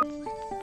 Música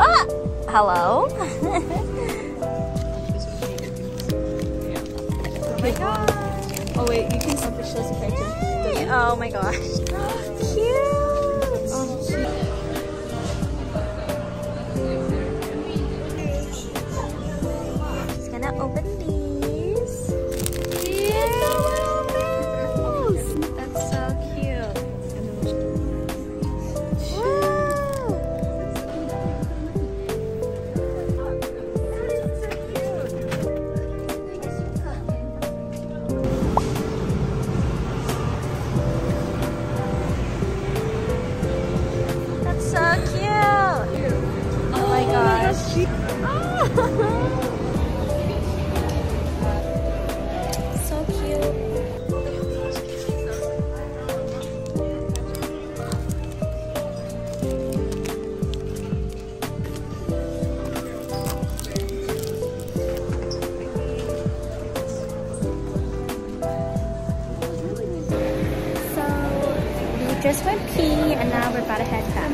Oh, hello? oh my god. Oh wait, you can stop the shows do. Oh my gosh. So cute. So we just went pee and now we're about to head back.